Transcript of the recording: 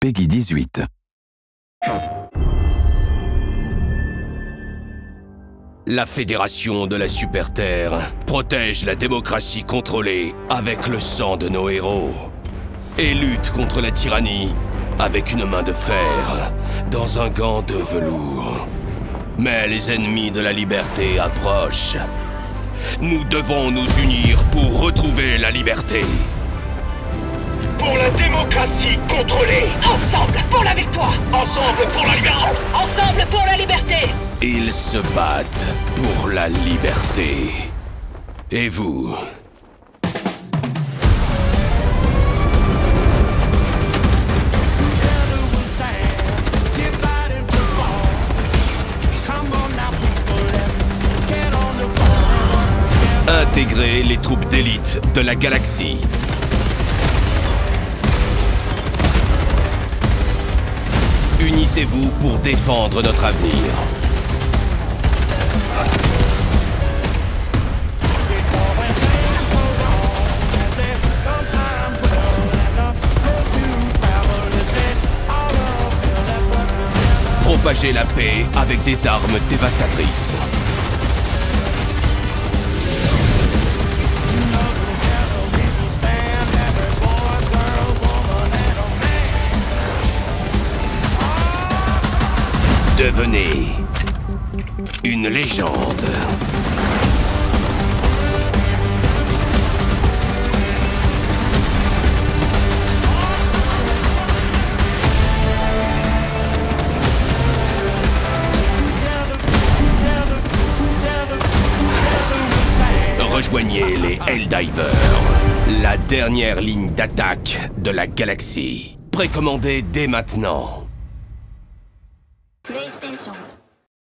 Peggy 18. La Fédération de la Super Terre protège la démocratie contrôlée avec le sang de nos héros et lutte contre la tyrannie avec une main de fer dans un gant de velours. Mais les ennemis de la liberté approchent. Nous devons nous unir pour retrouver la liberté. Démocratie contrôlée. Ensemble pour la victoire. Ensemble pour la liberté. Ensemble pour la liberté. Ils se battent pour la liberté. Et vous? Intégrez les troupes d'élite de la galaxie. Unissez-vous pour défendre notre avenir? Propagez la paix avec des armes dévastatrices. Devenez une légende. Rejoignez les Helldivers, la dernière ligne d'attaque de la galaxie. Précommandez dès maintenant patiente.